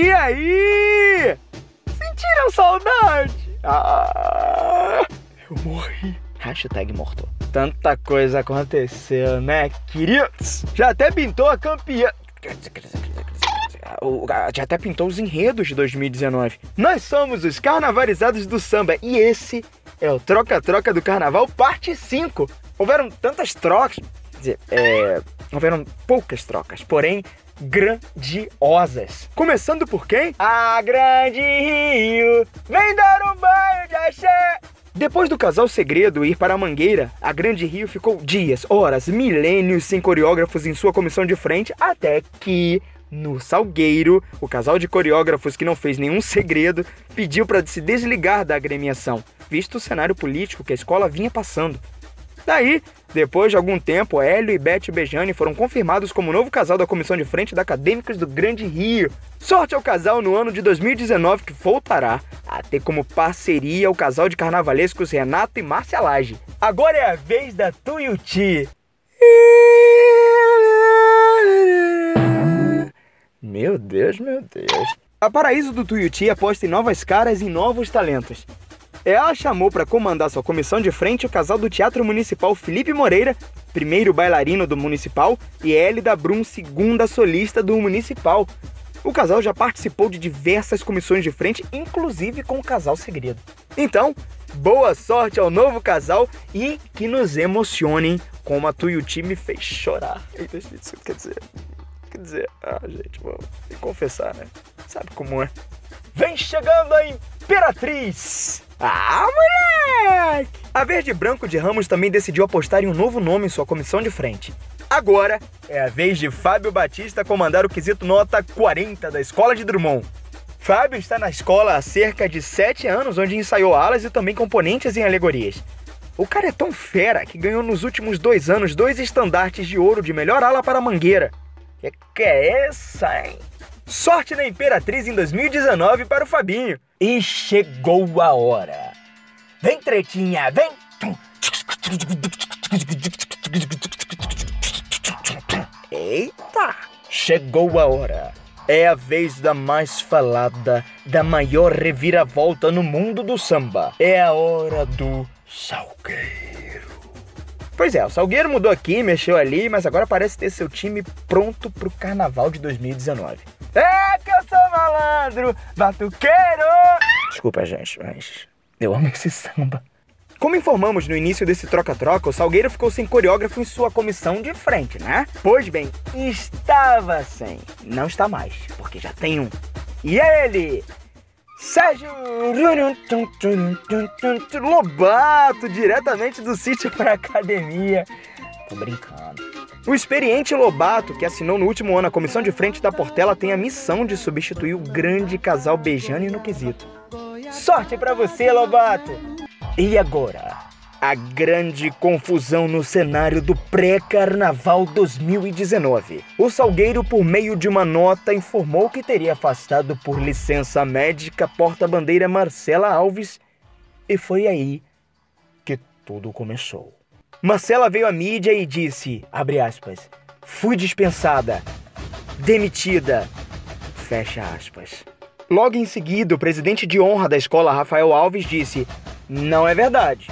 E aí? Sentiram saudade? Ah, eu morri. Hashtag morto. Tanta coisa aconteceu, né, queridos? Já até pintou a campeã. Já até pintou os enredos de 2019. Nós somos os carnavalizados do samba e esse é o Troca-Troca do Carnaval, parte 5. Houveram tantas trocas, quer dizer, é, houveram poucas trocas, porém grandiosas. Começando por quem? A Grande Rio, vem dar um banho de axé. Depois do casal Segredo ir para a Mangueira, a Grande Rio ficou dias, horas, milênios sem coreógrafos em sua comissão de frente, até que no Salgueiro, o casal de coreógrafos que não fez nenhum segredo pediu para se desligar da agremiação, visto o cenário político que a escola vinha passando. Daí, depois de algum tempo, Hélio e Beth Bejani foram confirmados como novo casal da comissão de frente da Acadêmicos do Grande Rio. Sorte ao casal no ano de 2019 que voltará a ter como parceria o casal de carnavalescos Renato e Márcia Lage. Agora é a vez da Tuiuti. Meu Deus, meu Deus. A Paraíso do Tuiuti aposta em novas caras e novos talentos. Ela chamou para comandar sua comissão de frente o casal do Teatro Municipal Felipe Moreira, primeiro bailarino do Municipal, e Hélida Brum, segunda solista do Municipal. O casal já participou de diversas comissões de frente, inclusive com o Casal Segredo. Então, boa sorte ao novo casal e que nos emocionem como a Tuiuti me fez chorar. Quer dizer, quer dizer, ah, gente, vamos confessar, né? Sabe como é? Vem chegando a Imperatriz! Ah, moleque! A Verde Branco de Ramos também decidiu apostar em um novo nome em sua comissão de frente. Agora é a vez de Fábio Batista comandar o quesito nota 40 da Escola de Drummond. Fábio está na escola há cerca de 7 anos, onde ensaiou alas e também componentes em alegorias. O cara é tão fera que ganhou nos últimos dois anos dois estandartes de ouro de melhor ala para Mangueira. Que que é essa, hein? Sorte na Imperatriz em 2019 para o Fabinho. E chegou a hora. Vem, tretinha, vem! Eita! Chegou a hora. É a vez da mais falada, da maior reviravolta no mundo do samba. É a hora do Salgueiro. Pois é, o Salgueiro mudou aqui, mexeu ali, mas agora parece ter seu time pronto pro carnaval de 2019. É que eu sou malandro, batuqueiro! Desculpa, gente, mas eu amo esse samba. Como informamos no início desse troca-troca, o Salgueiro ficou sem coreógrafo em sua comissão de frente, né? Pois bem, estava sem. Não está mais, porque já tem um. E ele, Sérgio Lobato, diretamente do sítio para academia. Tô brincando. O experiente Lobato, que assinou no último ano a comissão de frente da Portela, tem a missão de substituir o grande casal Bejane no quesito. Sorte para você, Lobato! E agora, a grande confusão no cenário do pré-carnaval 2019. O Salgueiro, por meio de uma nota, informou que teria afastado por licença médica porta-bandeira Marcela Alves, e foi aí que tudo começou. Marcela veio à mídia e disse, aspas, fui dispensada, demitida, fecha aspas. Logo em seguida, o presidente de honra da escola, Rafael Alves, disse, não é verdade.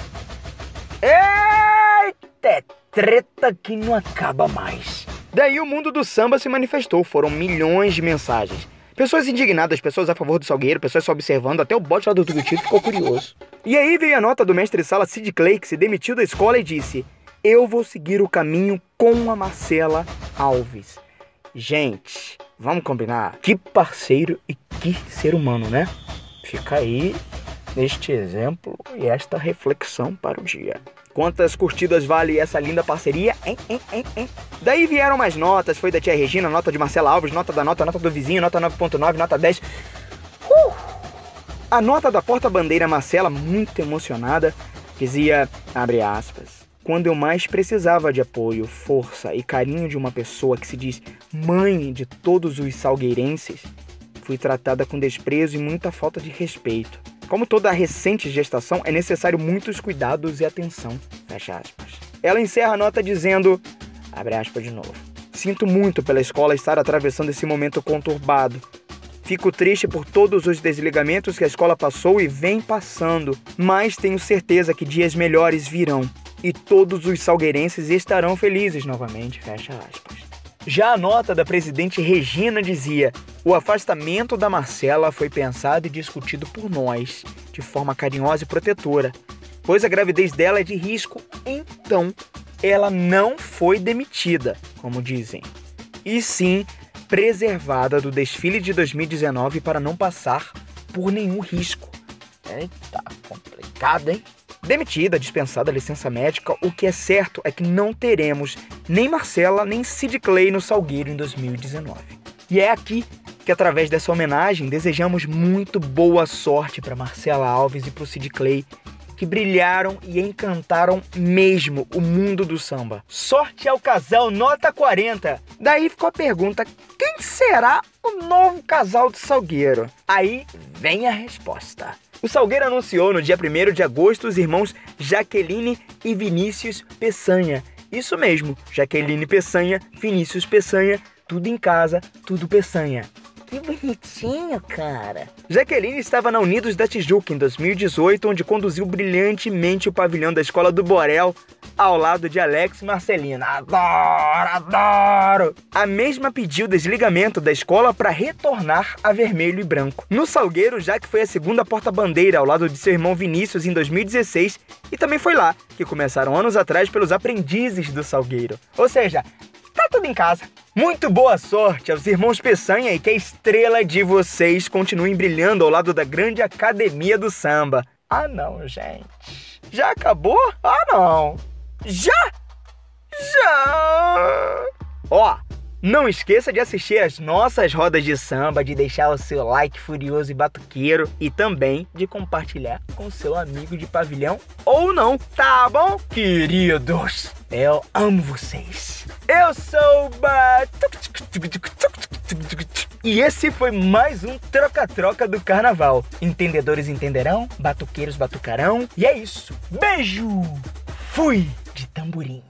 Eita, é treta que não acaba mais. Daí o mundo do samba se manifestou, foram milhões de mensagens. Pessoas indignadas, pessoas a favor do Salgueiro, pessoas só observando, até o bote lá do Tuguitito ficou curioso. E aí veio a nota do mestre sala Sid Clay, que se demitiu da escola e disse: Eu vou seguir o caminho com a Marcela Alves. Gente, vamos combinar? Que parceiro e que ser humano, né? Fica aí este exemplo e esta reflexão para o dia. Quantas curtidas vale essa linda parceria? Hein, hein, hein? Daí vieram mais notas, foi da tia Regina, nota de Marcela Alves, nota da nota, nota do vizinho, nota 9.9, nota 10. A nota da porta-bandeira Marcela, muito emocionada, dizia, abre aspas, quando eu mais precisava de apoio, força e carinho de uma pessoa que se diz mãe de todos os salgueirenses, fui tratada com desprezo e muita falta de respeito. Como toda recente gestação, é necessário muitos cuidados e atenção. Fecha aspas. Ela encerra a nota dizendo, abre aspas de novo, sinto muito pela escola estar atravessando esse momento conturbado Fico triste por todos os desligamentos que a escola passou e vem passando, mas tenho certeza que dias melhores virão e todos os salgueirenses estarão felizes novamente. Fecha aspas. Já a nota da presidente Regina dizia: o afastamento da Marcela foi pensado e discutido por nós, de forma carinhosa e protetora, pois a gravidez dela é de risco, então ela não foi demitida, como dizem, e sim preservada do desfile de 2019 para não passar por nenhum risco. Eita, complicado, hein? Demitida, dispensada a licença médica, o que é certo é que não teremos nem Marcela nem Sid Clay no Salgueiro em 2019. E é aqui que, através dessa homenagem, desejamos muito boa sorte para Marcela Alves e para o Sid Clay que brilharam e encantaram mesmo o mundo do samba. Sorte ao casal nota 40. Daí ficou a pergunta: quem será o novo casal do Salgueiro? Aí vem a resposta. O Salgueiro anunciou no dia 1 de agosto os irmãos Jaqueline e Vinícius Peçanha. Isso mesmo, Jaqueline Peçanha, Vinícius Peçanha, tudo em casa, tudo Peçanha. Bonitinho, cara. Jaqueline estava na Unidos da Tijuca em 2018, onde conduziu brilhantemente o pavilhão da Escola do Borel ao lado de Alex Marcelina. Adoro, adoro! A mesma pediu desligamento da escola para retornar a vermelho e branco. No Salgueiro, já que foi a segunda porta-bandeira ao lado de seu irmão Vinícius em 2016, e também foi lá que começaram anos atrás pelos aprendizes do Salgueiro. Ou seja, tá tudo em casa. Muito boa sorte aos irmãos Peçanha e que a estrela de vocês continue brilhando ao lado da grande academia do samba. Ah não, gente. Já acabou? Ah não. Já? Já! Ó, não esqueça de assistir as nossas rodas de samba, de deixar o seu like furioso e batuqueiro e também de compartilhar com seu amigo de pavilhão ou não, tá bom? Queridos, eu amo vocês. Eu sou o Ba... E esse foi mais um troca-troca do carnaval. Entendedores entenderão, batuqueiros batucarão. E é isso. Beijo! Fui de tamborim.